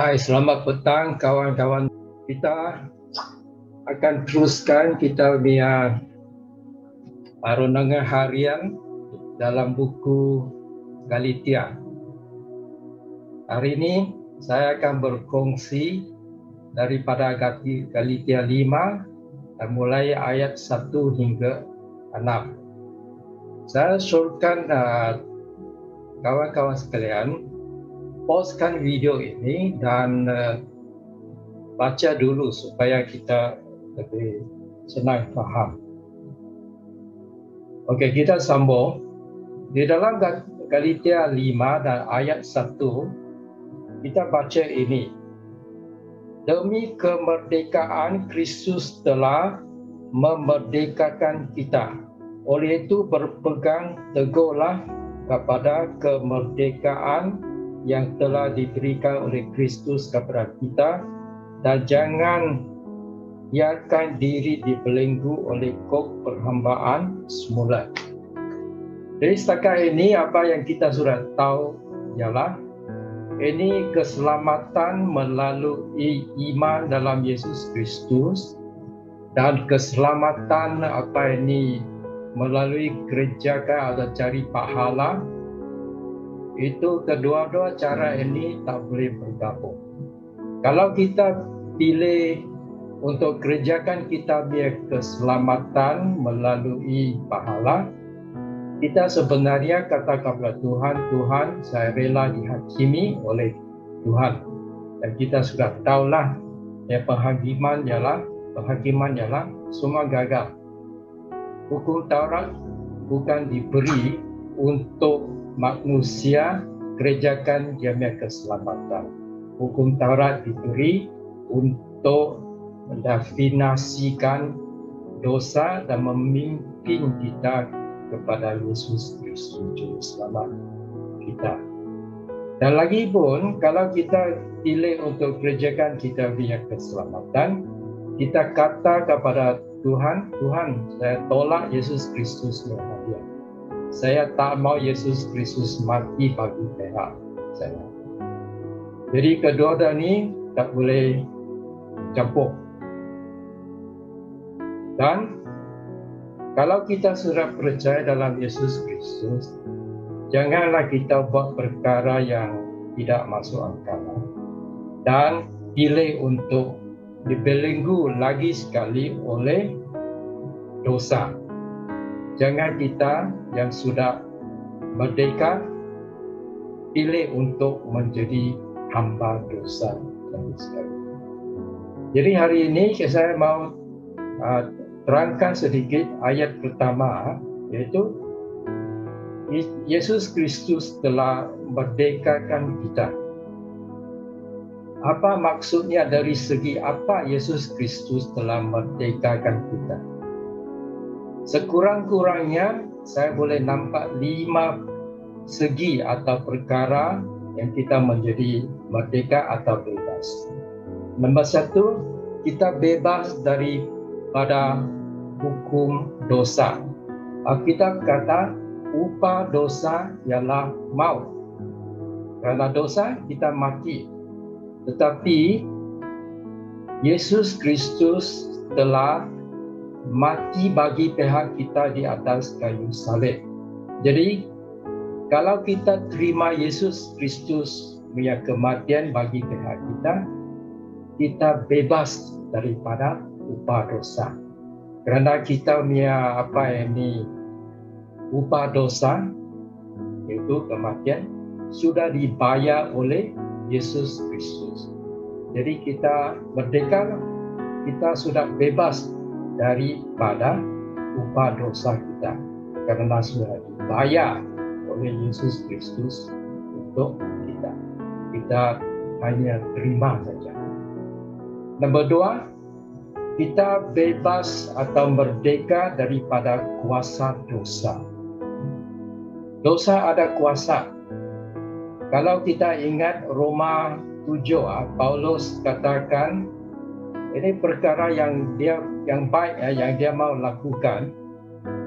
Hai, selamat petang kawan-kawan kita akan teruskan kita punya renungan harian dalam buku Galitia. Hari ini saya akan berkongsi daripada Galitia 5 dan mulai ayat 1 hingga 6. Saya suruhkan uh, kawan-kawan sekalian postkan video ini dan uh, baca dulu supaya kita lebih senang faham. Okey, kita sambung. Di dalam Galatia 5 dan ayat 1 kita baca ini. Demi kemerdekaan Kristus telah memerdekakan kita. Oleh itu berpegang teguhlah kepada kemerdekaan yang telah diberikan oleh Kristus kepada kita dan jangan biarkan diri dibelenggu oleh kok perhambaan semula. Jadi setakat ini apa yang kita sudah tahu ialah ini keselamatan melalui iman dalam Yesus Kristus dan keselamatan apa ini melalui kerjakan atau cari pahala itu kedua-dua cara ini tak boleh bergabung. Kalau kita pilih untuk kerjakan kita biar keselamatan melalui pahala, kita sebenarnya kata kepada Tuhan, Tuhan saya rela dihakimi oleh Tuhan. Dan kita sudah tahulah ya penghakiman ialah penghakiman ialah semua gagal. Hukum Taurat bukan diberi untuk manusia kerjakan jamiah keselamatan. Hukum Taurat diberi untuk mendefinisikan dosa dan memimpin kita kepada Yesus Kristus Juru Selamat kita. Dan lagi pun kalau kita pilih untuk kerjakan kita punya keselamatan, kita kata kepada Tuhan, Tuhan saya tolak Yesus Kristus yang hadiah saya tak mau Yesus Kristus mati bagi pihak saya. Jadi kedua-dua ni tak boleh campur. Dan kalau kita sudah percaya dalam Yesus Kristus, janganlah kita buat perkara yang tidak masuk akal. Dan pilih untuk dibelenggu lagi sekali oleh dosa jangan kita yang sudah merdeka pilih untuk menjadi hamba dosa. Jadi hari ini saya mau uh, terangkan sedikit ayat pertama yaitu Yesus Kristus telah merdekakan kita. Apa maksudnya dari segi apa Yesus Kristus telah merdekakan kita? Sekurang-kurangnya saya boleh nampak lima segi atau perkara yang kita menjadi merdeka atau bebas. Nombor satu, kita bebas daripada hukum dosa. Kita kata upah dosa ialah maut. Kerana dosa kita mati. Tetapi Yesus Kristus telah mati bagi pihak kita di atas kayu salib. Jadi kalau kita terima Yesus Kristus punya kematian bagi pihak kita, kita bebas daripada upah dosa. Kerana kita punya apa ini upah dosa itu kematian sudah dibayar oleh Yesus Kristus. Jadi kita merdeka, kita sudah bebas daripada upah dosa kita karena sudah dibayar oleh Yesus Kristus untuk kita. Kita hanya terima saja. Nombor dua, kita bebas atau merdeka daripada kuasa dosa. Dosa ada kuasa. Kalau kita ingat Roma 7, ah, Paulus katakan ini perkara yang dia yang baik ya, yang dia mau lakukan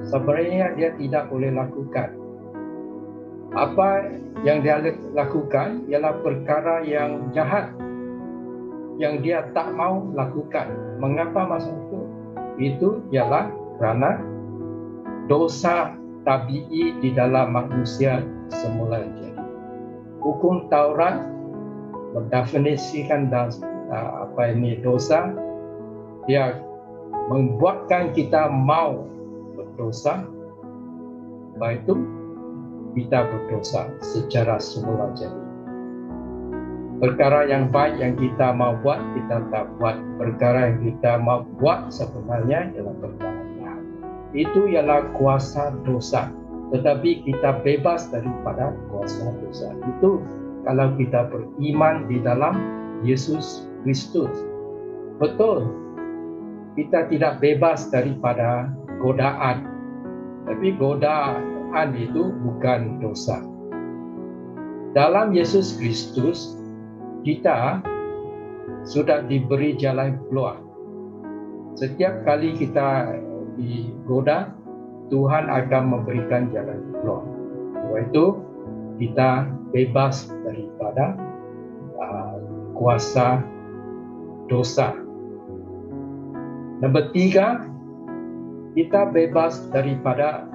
sebenarnya dia tidak boleh lakukan apa yang dia lakukan ialah perkara yang jahat yang dia tak mau lakukan. Mengapa masa itu? Itu ialah kerana dosa tabii di dalam manusia semula jadi. Hukum Taurat mendefinisikan uh, apa ini dosa? Dia membuatkan kita mau berdosa. Baik itu? Kita berdosa secara semula jadi. Perkara yang baik yang kita mau buat kita tak buat. Perkara yang kita mau buat sebenarnya ialah perkara jahat. Itu ialah kuasa dosa. Tetapi kita bebas daripada kuasa dosa. Itu kalau kita beriman di dalam Yesus Kristus betul kita tidak bebas daripada godaan tapi godaan itu bukan dosa dalam Yesus Kristus kita sudah diberi jalan keluar. Setiap kali kita digoda, Tuhan akan memberikan jalan keluar. Sebab itu kita bebas daripada uh, kuasa dosa. Nombor tiga, kita bebas daripada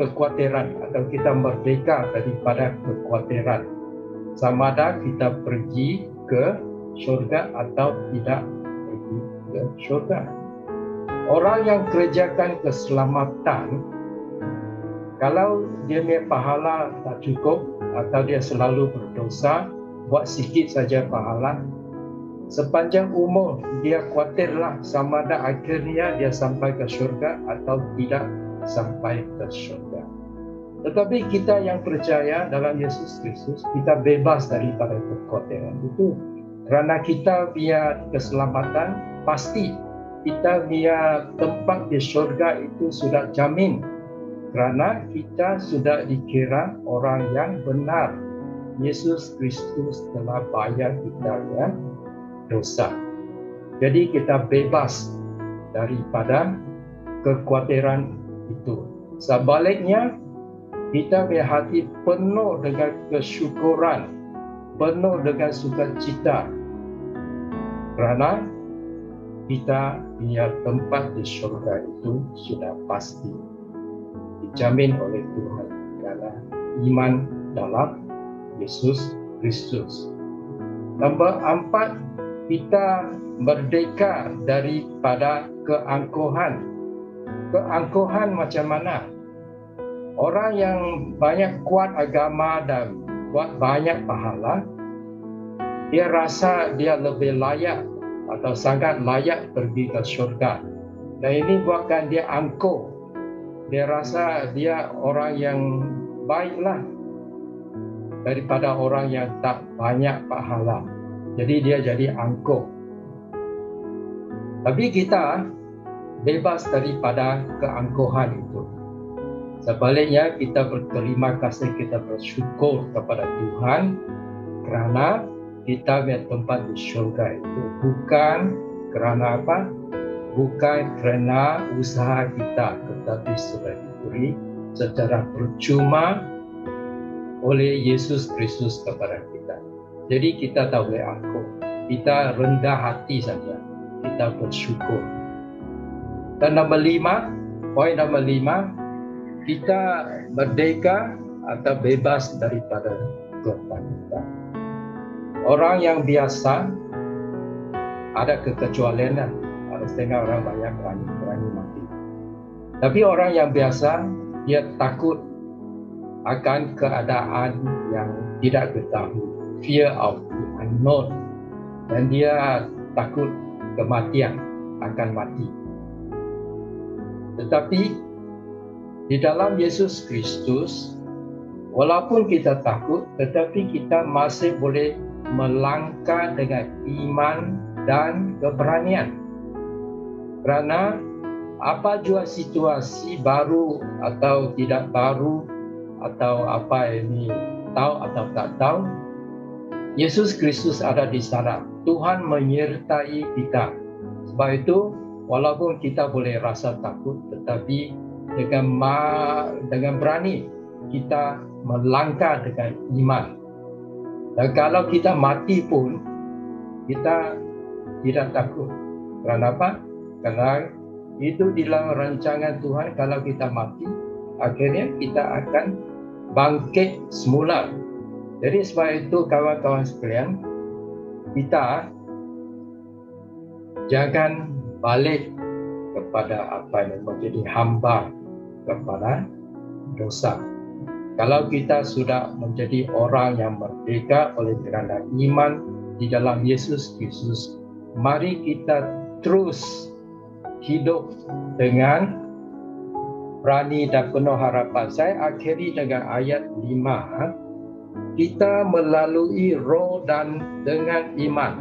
kekhawatiran atau kita merdeka daripada kekhawatiran sama ada kita pergi ke syurga atau tidak pergi ke syurga. Orang yang kerjakan keselamatan, kalau dia punya pahala tak cukup atau dia selalu berdosa, buat sikit saja pahala, sepanjang umur dia khawatirlah sama ada akhirnya dia sampai ke syurga atau tidak sampai ke syurga. Tetapi kita yang percaya dalam Yesus Kristus, kita bebas daripada kekhawatiran itu. Kerana kita via keselamatan, pasti kita via tempat di syurga itu sudah jamin. Kerana kita sudah dikira orang yang benar. Yesus Kristus telah bayar kita ya dosa. Jadi kita bebas daripada kekhawatiran itu. Sebaliknya, kita punya hati penuh dengan kesyukuran, penuh dengan sukacita. Kerana kita punya tempat di syurga itu sudah pasti dijamin oleh Tuhan kerana iman dalam Yesus Kristus. Nombor empat, kita merdeka daripada keangkuhan. Keangkuhan macam mana? orang yang banyak kuat agama dan buat banyak pahala, dia rasa dia lebih layak atau sangat layak pergi ke syurga. Dan ini buatkan dia angkuh. Dia rasa dia orang yang baiklah daripada orang yang tak banyak pahala. Jadi dia jadi angkuh. Tapi kita bebas daripada keangkuhan itu. Sebaliknya kita berterima kasih, kita bersyukur kepada Tuhan kerana kita punya tempat di syurga itu bukan kerana apa? Bukan kerana usaha kita, tetapi sudah diberi secara percuma oleh Yesus Kristus kepada kita. Jadi kita boleh aku. Kita rendah hati saja. Kita bersyukur. Dan nombor lima, poin nombor lima, kita merdeka atau bebas daripada kepanutan. Orang yang biasa ada kekecualian ada setengah orang banyak berani, berani mati. Tapi orang yang biasa dia takut akan keadaan yang tidak ketahui, fear of the unknown, dan dia takut kematian akan mati. Tetapi di dalam Yesus Kristus, walaupun kita takut, tetapi kita masih boleh melangkah dengan iman dan keberanian. Kerana apa jua situasi baru atau tidak baru atau apa ini tahu atau tak tahu, Yesus Kristus ada di sana. Tuhan menyertai kita. Sebab itu, walaupun kita boleh rasa takut, tetapi dengan ma, dengan berani kita melangkah dengan iman. Dan kalau kita mati pun kita tidak takut. Kerana apa? Kerana itu dalam rancangan Tuhan kalau kita mati, akhirnya kita akan bangkit semula. Jadi sebab itu kawan-kawan sekalian, kita jangan balik kepada apa yang menjadi hamba kepada dosa. Kalau kita sudah menjadi orang yang merdeka oleh kerana iman di dalam Yesus Kristus, mari kita terus hidup dengan berani dan penuh harapan. Saya akhiri dengan ayat 5. Kita melalui roh dan dengan iman.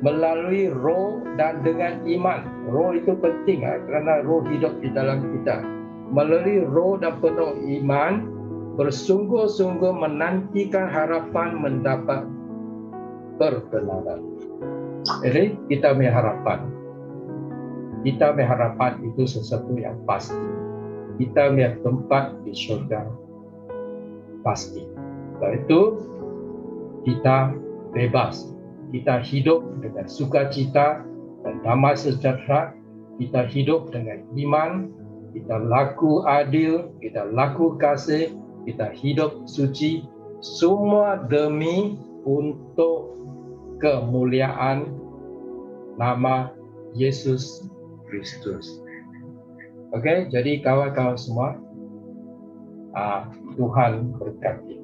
Melalui roh dan dengan iman. Roh itu penting ah, kerana roh hidup di dalam kita. Melalui roh dan penuh iman, bersungguh-sungguh menantikan harapan mendapat perkenalan. Jadi kita mengharapkan kita berharapan itu sesuatu yang pasti. Kita melihat tempat di syurga pasti. Sebab itu kita bebas. Kita hidup dengan sukacita dan damai sejahtera. Kita hidup dengan iman. Kita laku adil. Kita laku kasih. Kita hidup suci. Semua demi untuk kemuliaan nama Yesus Kristus. Okey, jadi kawan-kawan semua, uh, Tuhan berkati.